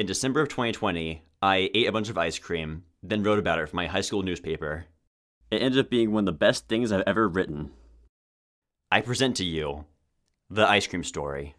In December of 2020, I ate a bunch of ice cream, then wrote about it for my high school newspaper. It ended up being one of the best things I've ever written. I present to you the ice cream story.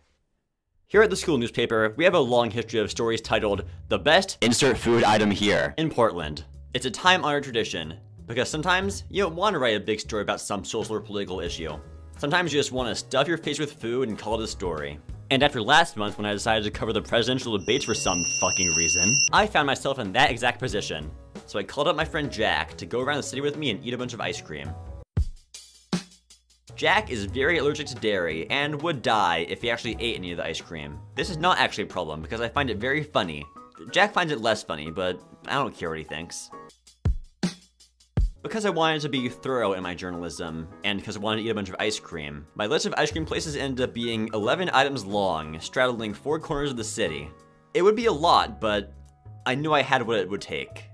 Here at the school newspaper, we have a long history of stories titled The Best Insert Food Item Here in Portland. It's a time honored tradition, because sometimes you don't want to write a big story about some social or political issue. Sometimes you just want to stuff your face with food and call it a story. And after last month, when I decided to cover the presidential debates for some fucking reason, I found myself in that exact position. So I called up my friend Jack to go around the city with me and eat a bunch of ice cream. Jack is very allergic to dairy and would die if he actually ate any of the ice cream. This is not actually a problem because I find it very funny. Jack finds it less funny, but I don't care what he thinks. Because I wanted to be thorough in my journalism, and because I wanted to eat a bunch of ice cream, my list of ice cream places ended up being 11 items long, straddling four corners of the city. It would be a lot, but I knew I had what it would take.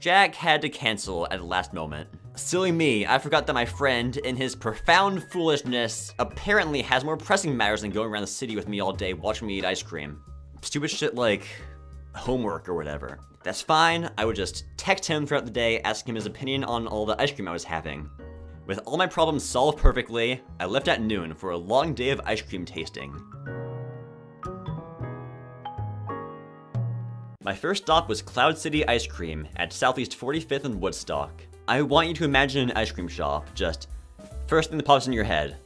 Jack had to cancel at the last moment. Silly me, I forgot that my friend, in his profound foolishness, apparently has more pressing matters than going around the city with me all day watching me eat ice cream. Stupid shit like homework or whatever. That's fine, I would just text him throughout the day asking him his opinion on all the ice cream I was having. With all my problems solved perfectly, I left at noon for a long day of ice cream tasting. My first stop was Cloud City Ice Cream at Southeast 45th and Woodstock. I want you to imagine an ice cream shop, just first thing that pops in your head.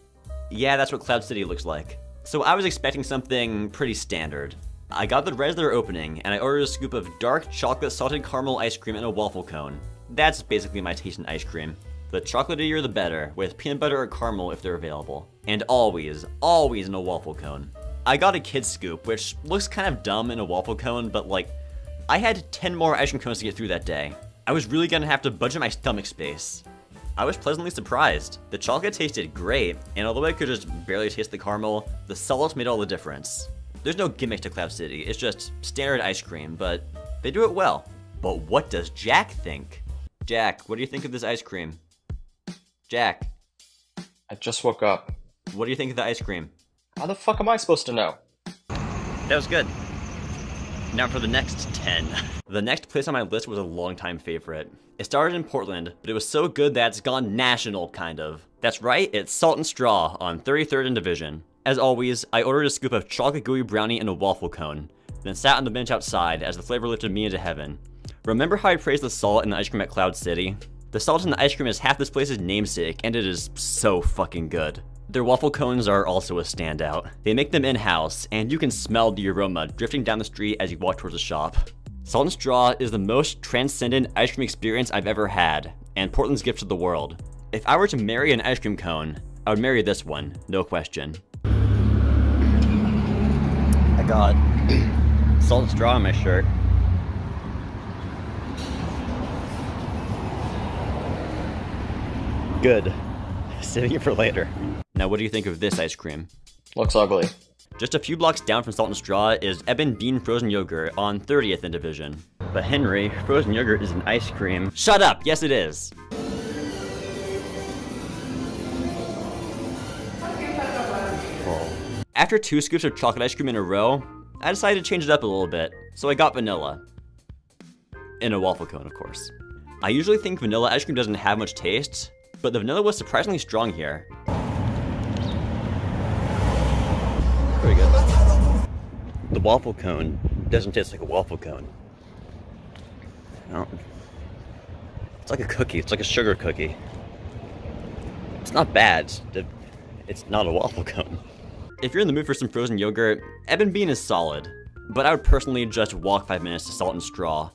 Yeah, that's what Cloud City looks like. So I was expecting something pretty standard. I got the they're opening, and I ordered a scoop of dark chocolate salted caramel ice cream in a waffle cone. That's basically my taste in ice cream. The chocolatier the better, with peanut butter or caramel if they're available. And always, always in a waffle cone. I got a kid's scoop, which looks kind of dumb in a waffle cone, but like, I had 10 more ice cream cones to get through that day. I was really gonna have to budget my stomach space. I was pleasantly surprised. The chocolate tasted great, and although I could just barely taste the caramel, the salt made all the difference. There's no gimmick to Cloud City, it's just standard ice cream, but they do it well. But what does Jack think? Jack, what do you think of this ice cream? Jack, I just woke up. what do you think of the ice cream? How the fuck am I supposed to know? That was good. Now for the next 10. The next place on my list was a longtime favorite. It started in Portland, but it was so good that it's gone national, kind of. That's right, it's Salt and Straw on 33rd and Division. As always, I ordered a scoop of chocolate gooey brownie in a waffle cone, then sat on the bench outside as the flavor lifted me into heaven. Remember how I praised the salt in the ice cream at Cloud City? The salt in the ice cream is half this place's namesake, and it is so fucking good. Their waffle cones are also a standout. They make them in-house, and you can smell the aroma drifting down the street as you walk towards the shop. Salt and Straw is the most transcendent ice cream experience I've ever had, and Portland's gift to the world. If I were to marry an ice cream cone, I would marry this one, no question. I got salt and straw on my shirt. Good. Saving it for later. Now, what do you think of this ice cream? Looks ugly. Just a few blocks down from Salt and Straw is Eb & Bean Frozen Yogurt on 30th in Division. But Henry, frozen yogurt is an ice cream. Shut up! Yes, it is! After two scoops of chocolate ice cream in a row, I decided to change it up a little bit, so I got vanilla. In a waffle cone, of course. I usually think vanilla ice cream doesn't have much taste, but the vanilla was surprisingly strong here. Pretty good. The waffle cone doesn't taste like a waffle cone. No. It's like a cookie. It's like a sugar cookie. It's not bad. It's not a waffle cone. If you're in the mood for some frozen yogurt, Eb & Bean is solid. But I would personally just walk 5 minutes to Salt and Straw.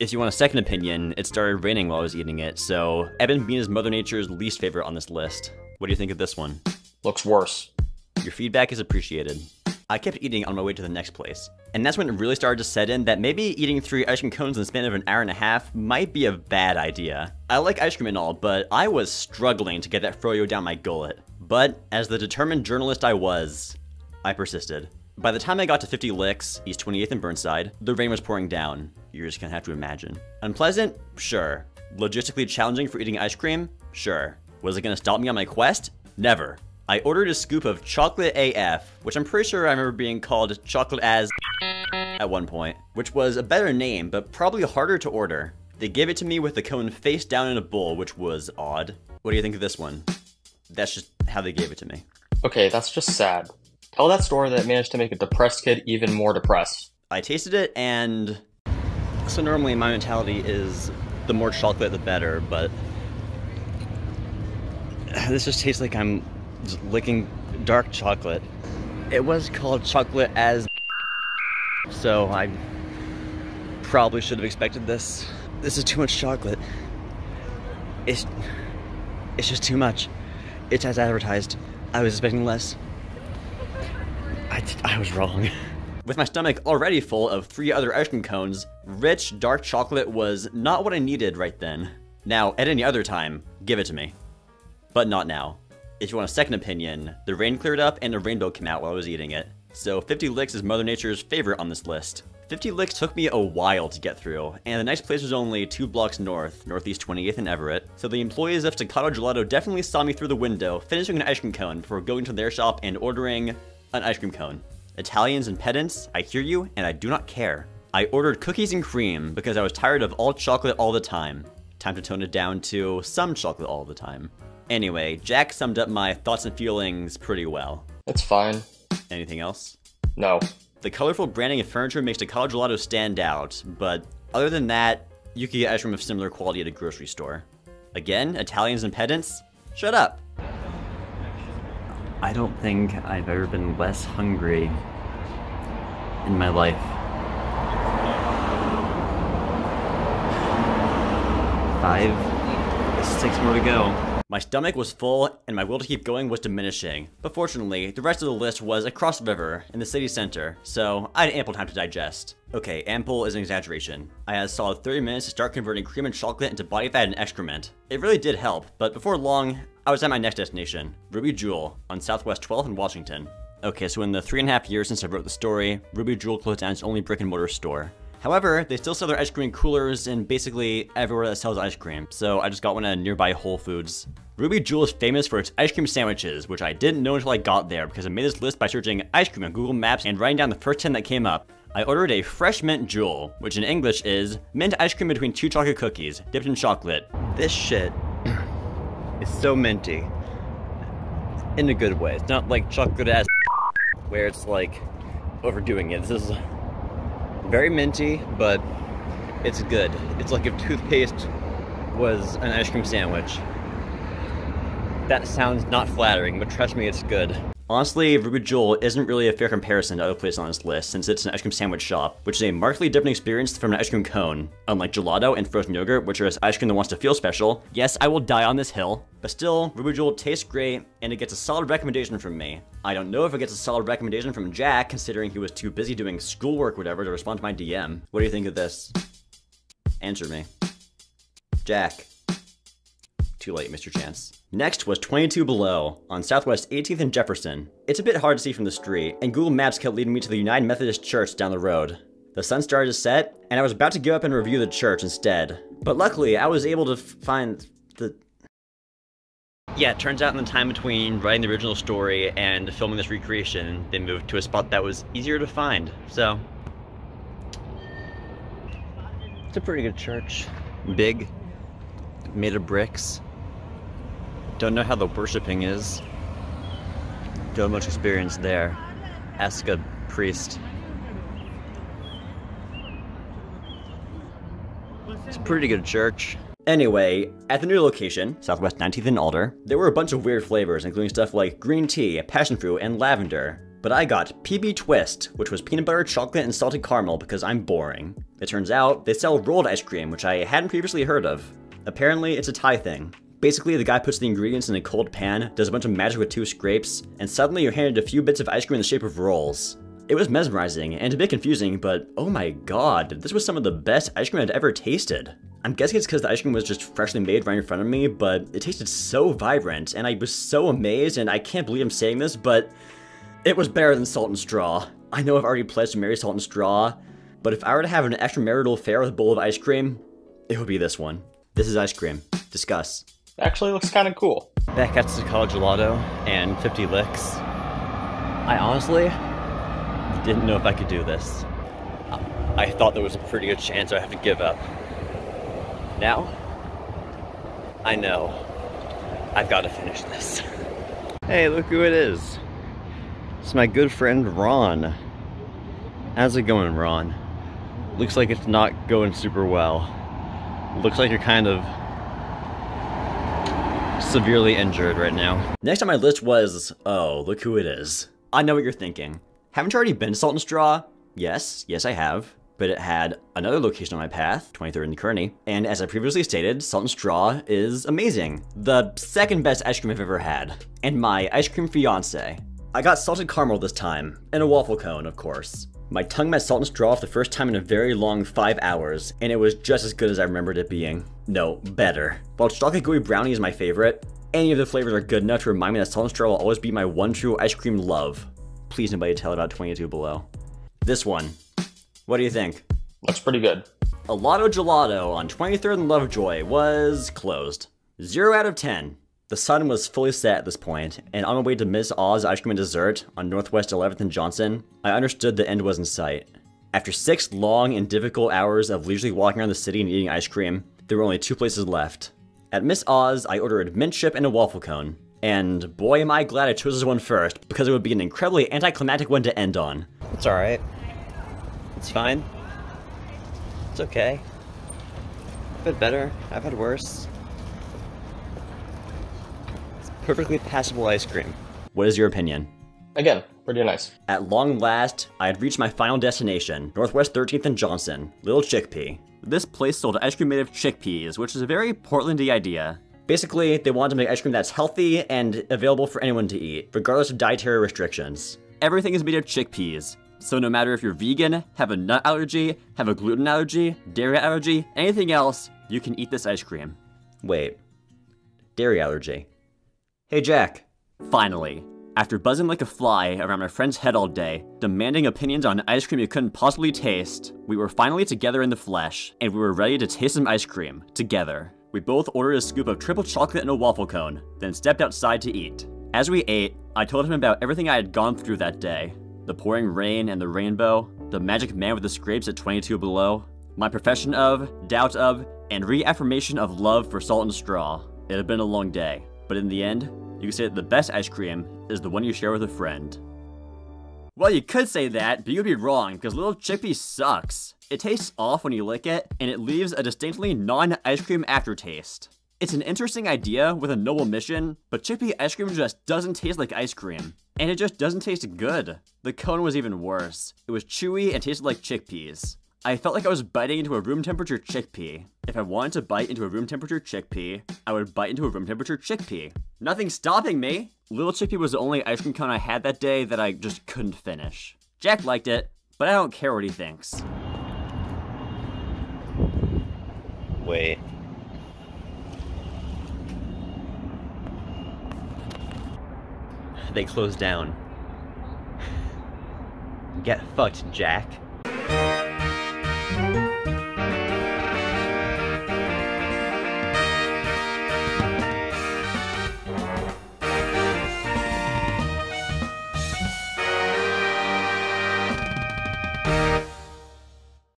If you want a second opinion, it started raining while I was eating it, so Eb & Bean is Mother Nature's least favorite on this list. What do you think of this one? Looks worse. Your feedback is appreciated. I kept eating on my way to the next place. And that's when it really started to set in that maybe eating three ice cream cones in the span of an hour and a half might be a bad idea. I like ice cream and all, but I was struggling to get that froyo down my gullet. But as the determined journalist I was, I persisted. By the time I got to 50 licks, East 28th and Burnside, the rain was pouring down. You're just gonna have to imagine. Unpleasant? Sure. Logistically challenging for eating ice cream? Sure. Was it gonna stop me on my quest? Never. I ordered a scoop of chocolate AF, which I'm pretty sure I remember being called chocolate as at one point, which was a better name, but probably harder to order. They gave it to me with the cone face down in a bowl, which was odd. What do you think of this one? That's just how they gave it to me. Okay, that's just sad. Tell that story that managed to make a depressed kid even more depressed. I tasted it, and so normally my mentality is the more chocolate the better, but this just tastes like I'm licking dark chocolate. It was called chocolate as so I probably should have expected this. This is too much chocolate. It's it's just too much. It's as advertised. I was expecting less. I, I was wrong. With my stomach already full of three other ice cream cones, rich dark chocolate was not what I needed right then. Now, at any other time, give it to me. But not now. If you want a second opinion, the rain cleared up and a rainbow came out while I was eating it. So 50 Licks is Mother Nature's favorite on this list. 50 Licks took me a while to get through, and the nice place was only two blocks north, Northeast 28th and Everett, so the employees of Staccato Gelato definitely saw me through the window, finishing an ice cream cone before going to their shop and ordering an ice cream cone. Italians and pedants, I hear you, and I do not care. I ordered cookies and cream because I was tired of all chocolate all the time. Time to tone it down to some chocolate all the time. Anyway, Jack summed up my thoughts and feelings pretty well. It's fine. Anything else? No. The colorful branding and furniture makes Staccato Gelato stand out, but other than that, you could get ice cream of similar quality at a grocery store. Again, Italians and pedants? Shut up! I don't think I've ever been less hungry in my life. Five, six more to go. My stomach was full and my will to keep going was diminishing, but fortunately, the rest of the list was across the river in the city center, so I had ample time to digest. Okay, ample is an exaggeration. I had a solid 30 minutes to start converting cream and chocolate into body fat and excrement. It really did help, but before long, I was at my next destination, Ruby Jewel, on Southwest 12th and Washington. Okay, so in the three and a half years since I wrote the story, Ruby Jewel closed down its only brick and mortar store. However, they still sell their ice cream coolers in basically everywhere that sells ice cream, so I just got one at a nearby Whole Foods. Ruby Jewel is famous for its ice cream sandwiches, which I didn't know until I got there because I made this list by searching ice cream on Google Maps and writing down the first 10 that came up. I ordered a fresh mint jewel, which in English is mint ice cream between two chocolate cookies, dipped in chocolate. This shit is so minty. In a good way. It's not like chocolate ass where it's like overdoing it. This is very minty, but it's good. It's like if toothpaste was an ice cream sandwich. That sounds not flattering, but trust me, it's good. Honestly, Ruby Jewel isn't really a fair comparison to other places on this list, since it's an ice cream sandwich shop, which is a markedly different experience from an ice cream cone. Unlike gelato and frozen yogurt, which are ice cream that wants to feel special, yes, I will die on this hill, but still, Jewel tastes great, and it gets a solid recommendation from me. I don't know if it gets a solid recommendation from Jack, considering he was too busy doing schoolwork or whatever to respond to my DM. What do you think of this? Answer me. Jack. Too late, Mr. Chance. Next was 22 Below, on Southwest 18th and Jefferson. It's a bit hard to see from the street, and Google Maps kept leading me to the United Methodist Church down the road. The sun started to set, and I was about to go up and review the church instead. But luckily, I was able to find the... Yeah, it turns out in the time between writing the original story and filming this recreation, they moved to a spot that was easier to find, so... It's a pretty good church. Big, made of bricks. Don't know how the worshiping is. Don't much experience there. Ask a priest. It's a pretty good church. Anyway, at the new location, Southwest 19th and Alder, there were a bunch of weird flavors, including stuff like green tea, passion fruit, and lavender. But I got PB Twist, which was peanut butter, chocolate, and salted caramel because I'm boring. It turns out they sell rolled ice cream, which I hadn't previously heard of. Apparently, it's a Thai thing. Basically, the guy puts the ingredients in a cold pan, does a bunch of magic with two scrapes, and suddenly you're handed a few bits of ice cream in the shape of rolls. It was mesmerizing and a bit confusing, but oh my god, this was some of the best ice cream I'd ever tasted. I'm guessing it's because the ice cream was just freshly made right in front of me, but it tasted so vibrant, and I was so amazed, and I can't believe I'm saying this, but it was better than Salt and Straw. I know I've already pledged to marry Salt and Straw, but if I were to have an extramarital affair with a bowl of ice cream, it would be this one. This is ice cream. Discuss. Actually looks kind of cool. Back at Staccato Gelato and 50 licks. I honestly didn't know if I could do this. I thought there was a pretty good chance I'd have to give up. Now, I know I've got to finish this. Hey, look who it is. It's my good friend Ron. How's it going, Ron? Looks like it's not going super well. Looks like you're kind of severely injured right now. Next on my list was, oh, look who it is. I know what you're thinking. Haven't you already been to Salt and Straw? Yes, yes I have. But it had another location on my path, 23rd and Kearney. And as I previously stated, Salt and Straw is amazing. The second best ice cream I've ever had. And my ice cream fiance. I got salted caramel this time, and a waffle cone, of course. My tongue met salt and straw for the first time in a very long five hours, and it was just as good as I remembered it being. No, better. While chocolate gooey brownie is my favorite, any of the flavors are good enough to remind me that salt and straw will always be my one true ice cream love. Please nobody tell about 22 below. This one. What do you think? Looks pretty good. Alotto Gelato on 23rd and Lovejoy was closed. 0 out of 10. The sun was fully set at this point, and on my way to Miss Oz Ice Cream and Dessert on Northwest 11th and Johnson, I understood the end was in sight. After six long and difficult hours of leisurely walking around the city and eating ice cream, there were only two places left. At Miss Oz, I ordered mint chip and a waffle cone. And boy am I glad I chose this one first, because it would be an incredibly anticlimactic one to end on. It's alright. It's fine. It's okay. I've had better. I've had worse. It's perfectly passable ice cream. What is your opinion? Again, pretty nice. At long last, I had reached my final destination, Northwest 13th and Johnson, Little Chickpea. This place sold ice cream made of chickpeas, which is a very Portlandy idea. Basically, they wanted to make ice cream that's healthy and available for anyone to eat, regardless of dietary restrictions. Everything is made of chickpeas, so no matter if you're vegan, have a nut allergy, have a gluten allergy, dairy allergy, anything else, you can eat this ice cream. Wait, dairy allergy. Hey Jack. Finally, after buzzing like a fly around my friend's head all day, demanding opinions on ice cream you couldn't possibly taste, we were finally together in the flesh, and we were ready to taste some ice cream, together. We both ordered a scoop of triple chocolate and a waffle cone, then stepped outside to eat. As we ate, I told him about everything I had gone through that day. The pouring rain and the rainbow, the magic man with the scrapes at 22 below, my profession of, doubt of, and reaffirmation of love for salt and straw. It had been a long day, but in the end, you can say that the best ice cream is the one you share with a friend. Well, you could say that, but you'd be wrong, because Little Chickpea sucks. It tastes off when you lick it, and it leaves a distinctly non-ice cream aftertaste. It's an interesting idea with a noble mission, but chickpea ice cream just doesn't taste like ice cream. And it just doesn't taste good. The cone was even worse. It was chewy and tasted like chickpeas. I felt like I was biting into a room temperature chickpea. If I wanted to bite into a room temperature chickpea, I would bite into a room temperature chickpea. Nothing stopping me! Little Chickpea was the only ice cream cone I had that day that I just couldn't finish. Jack liked it, but I don't care what he thinks. Wait. They closed down. Get fucked, Jack.